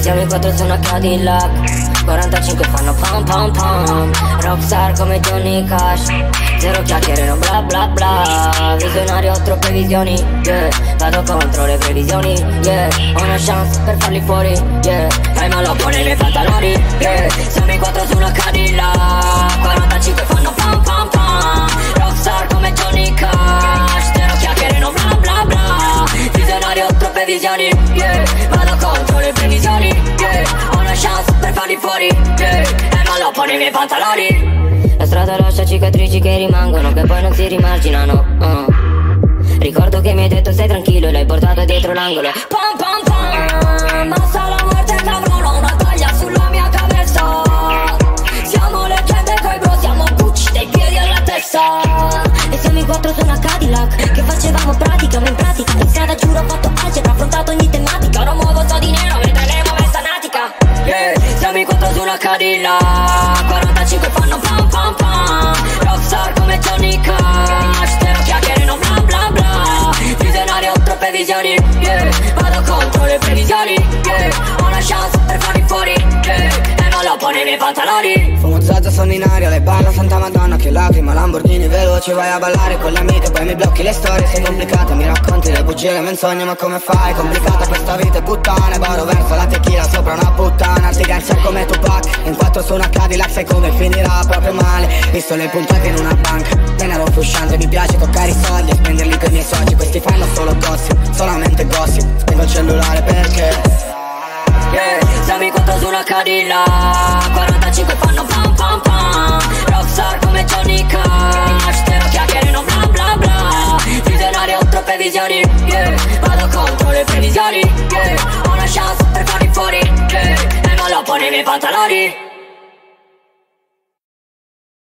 Siamo in quattro su una Cadillac. 45 fanno pam pam pam. Rockstar come Johnny Cash. Zero chiacchiere, no bla bla bla. Visionario troppe visioni, yeah. Vado contro le previsioni, yeah. Ho una chance per farli fuori, yeah Visioni, yeah Vado contro le previsioni, yeah Ho una chance per farli fuori, yeah E malocco nei miei pantaloni la strada lascia cicatrici che rimangono, che poi non si rimarginano. Uh. Ricordo che mi hai detto stai tranquillo e l'hai portato dietro l'angolo. Pam pam pam, basta la morte cabrone, una taglia sulla mia cabeza. Siamo leggende coi bro, siamo Gucci dai piedi alla testa. E siamo in quattro su una Cadillac, che facevamo pratica, ma in pratica in strada giuro ho fatto ogni tematica. Ora muovo so di nero mentre levo vesta natica. Yeah, in quattro su una Cadillac, 45 fanno pam pam pam. Rockstar come Johnny Cash, te lo chiacchiere non bla bla bla. Visionario troppe visioni, yeah. Vado contro le previsioni, yeah. Ho una chance per farli fuori. Pone nei pantaloni. Fumo zazza, sono in aria, lei balla Santa Madonna Che lacrima, Lamborghini veloci Vai a ballare con le amiche, poi mi blocchi le storie Sei complicata, mi racconti le bugie, le menzogne Ma come fai? Complicata questa vita puttana Baro verso la tequila sopra una puttana Ti gangster come Tupac In quattro su una Cadillac sai come finirà proprio male Visto le puntate in una banca Denaro frusciante, mi piace toccare i soldi E spenderli per i miei soci quattro su una Cadillac 45 fanno pam pam pam Rockstar come Johnny Cash Te lo chiacchiere non bla bla bla Visionario ho troppe visioni yeah. Vado contro le previsioni yeah. Ho una chance per farli fuori yeah. E non lo pone nei miei pantaloni